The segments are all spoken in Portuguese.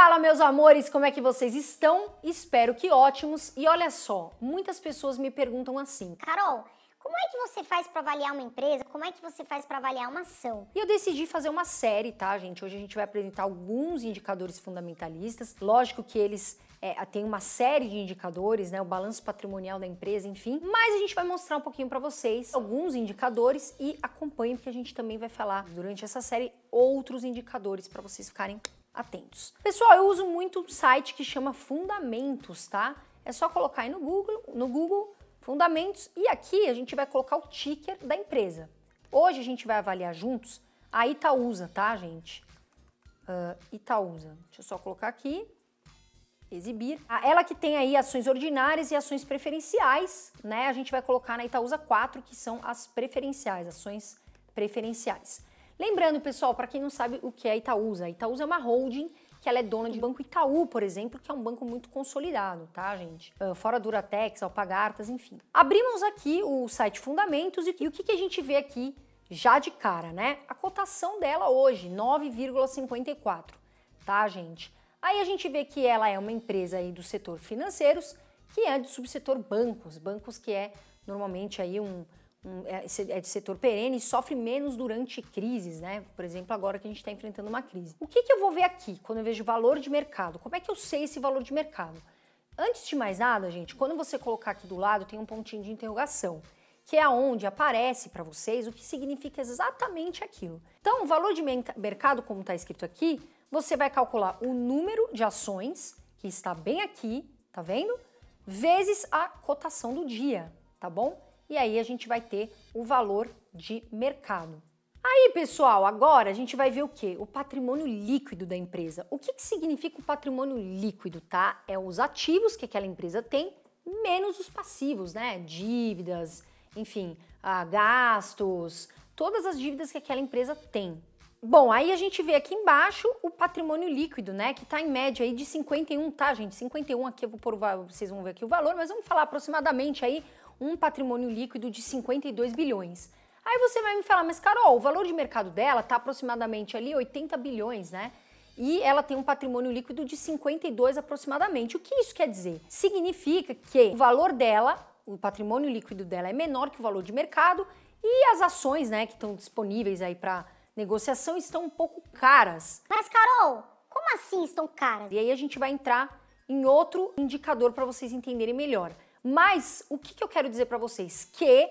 Fala, meus amores, como é que vocês estão? Espero que ótimos. E olha só, muitas pessoas me perguntam assim: Carol, como é que você faz para avaliar uma empresa? Como é que você faz para avaliar uma ação? E eu decidi fazer uma série, tá, gente? Hoje a gente vai apresentar alguns indicadores fundamentalistas. Lógico que eles é, têm uma série de indicadores, né? O balanço patrimonial da empresa, enfim. Mas a gente vai mostrar um pouquinho para vocês alguns indicadores e acompanhem, porque a gente também vai falar durante essa série outros indicadores para vocês ficarem atentos. Pessoal, eu uso muito um site que chama Fundamentos, tá? É só colocar aí no Google, no Google Fundamentos e aqui a gente vai colocar o ticker da empresa. Hoje a gente vai avaliar juntos a Itaúsa, tá, gente? Uh, Itaúsa. Deixa eu só colocar aqui. Exibir. Ela que tem aí ações ordinárias e ações preferenciais, né? A gente vai colocar na Itaúsa 4, que são as preferenciais, ações preferenciais. Lembrando, pessoal, para quem não sabe o que é Itaúsa, a Itaúsa é uma holding que ela é dona de Banco Itaú, por exemplo, que é um banco muito consolidado, tá, gente? Uh, fora Duratex, Alpagartas, enfim. Abrimos aqui o site Fundamentos e, e o que, que a gente vê aqui já de cara, né? A cotação dela hoje, 9,54, tá, gente? Aí a gente vê que ela é uma empresa aí do setor financeiros, que é do subsetor bancos, bancos que é normalmente aí um, é, é de setor perene e sofre menos durante crises, né? Por exemplo, agora que a gente está enfrentando uma crise. O que, que eu vou ver aqui quando eu vejo valor de mercado? Como é que eu sei esse valor de mercado? Antes de mais nada, gente, quando você colocar aqui do lado tem um pontinho de interrogação, que é aonde aparece para vocês o que significa exatamente aquilo. Então, o valor de mercado, como está escrito aqui, você vai calcular o número de ações que está bem aqui, tá vendo? Vezes a cotação do dia, tá bom? E aí a gente vai ter o valor de mercado. Aí, pessoal, agora a gente vai ver o que? O patrimônio líquido da empresa. O que, que significa o patrimônio líquido, tá? É os ativos que aquela empresa tem menos os passivos, né? Dívidas, enfim, ah, gastos, todas as dívidas que aquela empresa tem. Bom, aí a gente vê aqui embaixo o patrimônio líquido, né? Que tá em média aí de 51, tá, gente? 51 aqui eu vou pôr, vocês vão ver aqui o valor, mas vamos falar aproximadamente aí um patrimônio líquido de 52 bilhões. Aí você vai me falar, mas Carol, o valor de mercado dela está aproximadamente ali 80 bilhões, né? E ela tem um patrimônio líquido de 52 aproximadamente. O que isso quer dizer? Significa que o valor dela, o patrimônio líquido dela é menor que o valor de mercado e as ações, né, que estão disponíveis aí para negociação estão um pouco caras. Mas Carol, como assim estão caras? E aí a gente vai entrar em outro indicador para vocês entenderem melhor. Mas o que, que eu quero dizer para vocês? Que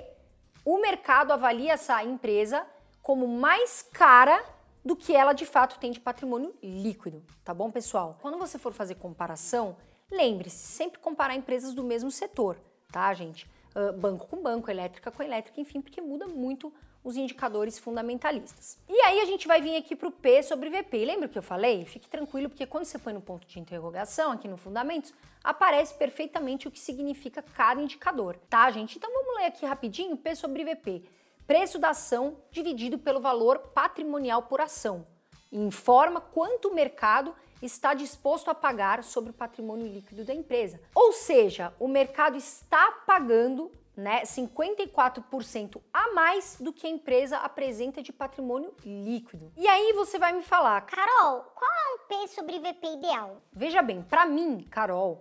o mercado avalia essa empresa como mais cara do que ela de fato tem de patrimônio líquido, tá bom, pessoal? Quando você for fazer comparação, lembre-se, sempre comparar empresas do mesmo setor, tá, gente? Uh, banco com banco, elétrica com elétrica, enfim, porque muda muito os indicadores fundamentalistas. E aí a gente vai vir aqui para o P sobre VP. Lembra que eu falei? Fique tranquilo, porque quando você põe no ponto de interrogação aqui no Fundamentos, aparece perfeitamente o que significa cada indicador, tá, gente? Então vamos ler aqui rapidinho P sobre VP. Preço da ação dividido pelo valor patrimonial por ação. Informa quanto o mercado está disposto a pagar sobre o patrimônio líquido da empresa. Ou seja, o mercado está pagando né, 54% a mais do que a empresa apresenta de patrimônio líquido. E aí você vai me falar, Carol, qual é o P sobre VP ideal? Veja bem, para mim, Carol,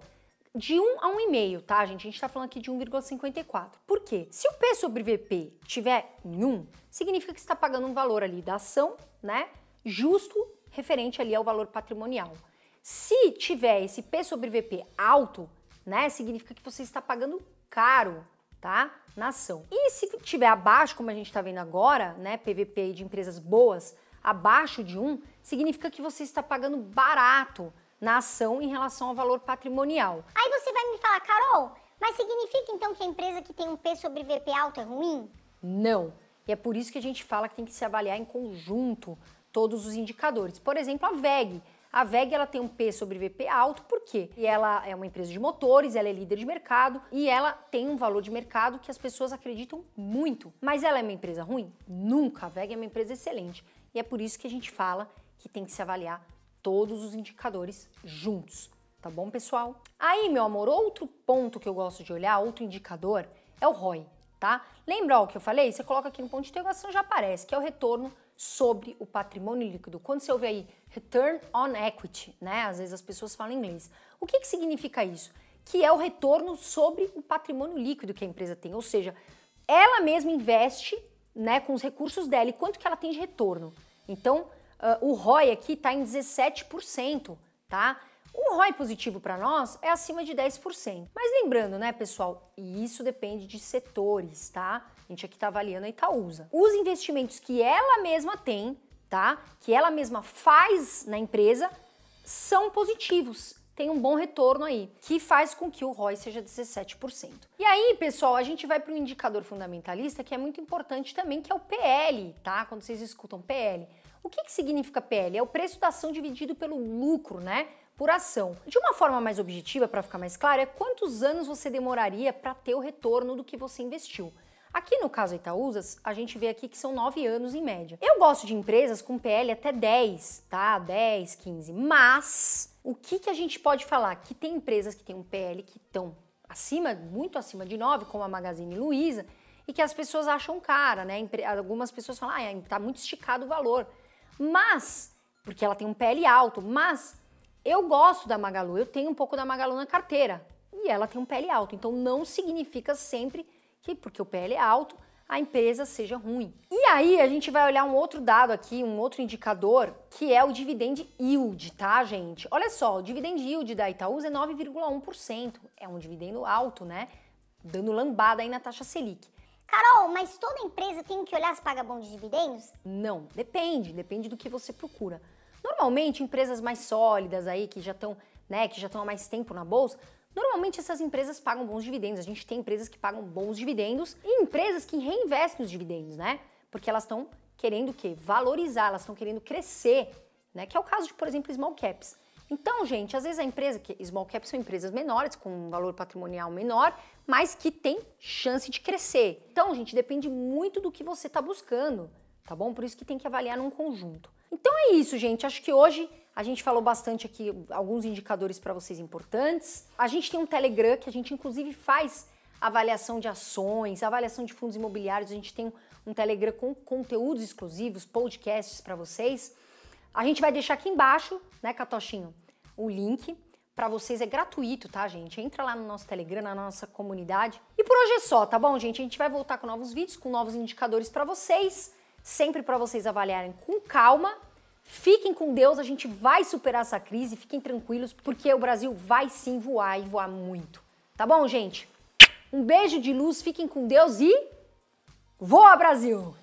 de 1 a 1,5, tá, gente? A gente tá falando aqui de 1,54. Por quê? Se o P sobre VP tiver em 1, significa que você está pagando um valor ali da ação, né, justo referente ali ao valor patrimonial. Se tiver esse P sobre VP alto, né, significa que você está pagando caro tá? Na ação. E se tiver abaixo, como a gente está vendo agora, né, PVP de empresas boas, abaixo de 1, significa que você está pagando barato na ação em relação ao valor patrimonial. Aí você vai me falar, Carol, mas significa então que a empresa que tem um P sobre VP alto é ruim? Não. E é por isso que a gente fala que tem que se avaliar em conjunto todos os indicadores. Por exemplo, a VEG a VEG ela tem um P sobre VP alto, por quê? E ela é uma empresa de motores, ela é líder de mercado e ela tem um valor de mercado que as pessoas acreditam muito. Mas ela é uma empresa ruim? Nunca. A VEG é uma empresa excelente. E é por isso que a gente fala que tem que se avaliar todos os indicadores juntos. Tá bom, pessoal? Aí, meu amor, outro ponto que eu gosto de olhar, outro indicador, é o ROI, tá? Lembra o que eu falei? Você coloca aqui no ponto de interrogação já aparece, que é o retorno sobre o patrimônio líquido. Quando você ouve aí return on equity, né? Às vezes as pessoas falam inglês. O que, que significa isso? Que é o retorno sobre o patrimônio líquido que a empresa tem, ou seja, ela mesma investe, né, com os recursos dela e quanto que ela tem de retorno. Então, uh, o ROI aqui está em 17%, tá? Um ROI positivo para nós é acima de 10%. Mas lembrando, né, pessoal, isso depende de setores, tá? A gente aqui está avaliando a Itaúsa. Os investimentos que ela mesma tem, tá? Que ela mesma faz na empresa, são positivos. Tem um bom retorno aí, que faz com que o ROI seja 17%. E aí, pessoal, a gente vai para um indicador fundamentalista que é muito importante também, que é o PL, tá? Quando vocês escutam PL. O que, que significa PL? É o preço da ação dividido pelo lucro, né? por ação. De uma forma mais objetiva, para ficar mais claro, é quantos anos você demoraria para ter o retorno do que você investiu. Aqui no caso Itaúsas, a gente vê aqui que são 9 anos em média. Eu gosto de empresas com PL até 10, tá? 10, 15. Mas o que, que a gente pode falar? Que tem empresas que têm um PL que estão acima, muito acima de 9, como a Magazine Luiza, e que as pessoas acham cara, né? Algumas pessoas falam, ah, tá muito esticado o valor. Mas, porque ela tem um PL alto, mas eu gosto da Magalu, eu tenho um pouco da Magalu na carteira e ela tem um PL alto, então não significa sempre que porque o PL é alto a empresa seja ruim. E aí a gente vai olhar um outro dado aqui, um outro indicador, que é o dividend yield, tá, gente? Olha só, o dividend yield da Itaúsa é 9,1%. É um dividendo alto, né? Dando lambada aí na taxa Selic. Carol, mas toda empresa tem que olhar se paga bom de dividendos? Não, depende, depende do que você procura. Normalmente, empresas mais sólidas aí, que já estão, né, que já estão há mais tempo na bolsa, normalmente essas empresas pagam bons dividendos. A gente tem empresas que pagam bons dividendos e empresas que reinvestem os dividendos, né? Porque elas estão querendo o quê? Valorizar, elas estão querendo crescer, né? Que é o caso de, por exemplo, small caps. Então, gente, às vezes a empresa, que small caps são empresas menores, com um valor patrimonial menor, mas que tem chance de crescer. Então, gente, depende muito do que você está buscando, tá bom? Por isso que tem que avaliar num conjunto. Então é isso, gente. Acho que hoje a gente falou bastante aqui alguns indicadores para vocês importantes. A gente tem um Telegram que a gente inclusive faz avaliação de ações, avaliação de fundos imobiliários. A gente tem um Telegram com conteúdos exclusivos, podcasts para vocês. A gente vai deixar aqui embaixo, né, Catochinho, o link para vocês é gratuito, tá, gente? Entra lá no nosso Telegram, na nossa comunidade. E por hoje é só, tá bom, gente? A gente vai voltar com novos vídeos, com novos indicadores para vocês sempre para vocês avaliarem com calma. Fiquem com Deus, a gente vai superar essa crise, fiquem tranquilos, porque o Brasil vai sim voar e voar muito. Tá bom, gente? Um beijo de luz, fiquem com Deus e voa Brasil!